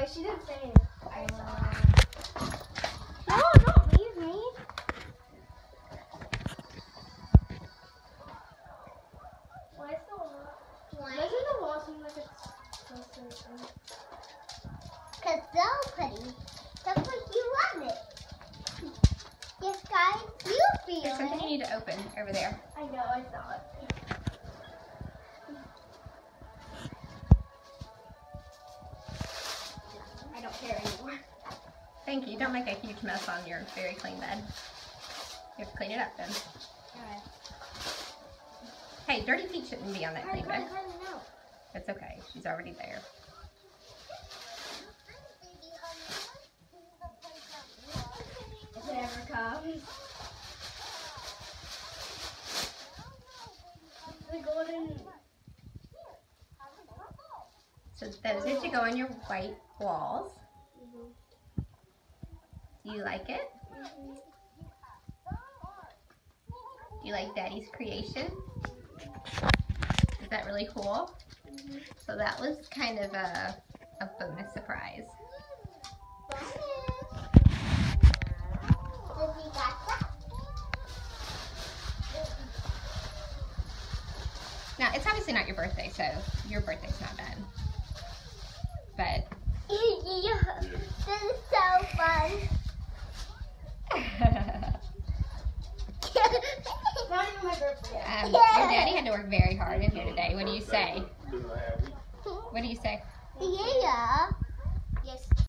Oh, she didn't say anything. Uh, no, don't leave me. Why the wall? Why doesn't the wall seem like it's Because so pretty. That's like you love it. Yes, guys, you feel There's something you need to open over there. I know, I saw it. Thank you. Don't make a huge mess on your very clean bed. You have to clean it up then. Hey, dirty feet shouldn't be on that clean bed. That's okay. She's already there. If it ever comes. The golden. So those are to go on your white walls. Do you like it? Do you like Daddy's creation? Is that really cool? So that was kind of a, a bonus surprise. Now, it's obviously not your birthday, so your birthday's not done. Your daddy had to work very hard in here today. What do you say? What do you say? Yeah. Yes.